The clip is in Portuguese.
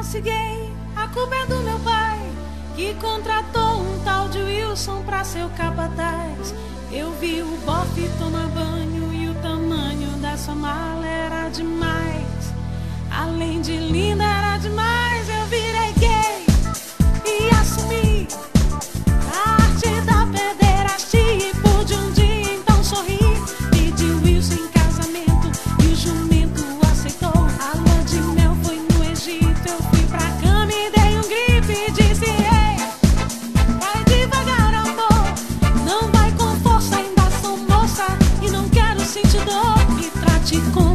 nasce gay, a culpa é do meu pai, que contratou um tal de Wilson pra ser o capataz. Eu vi o bofe tomar banho e o tamanho dessa mala era demais. Além de linda, era México.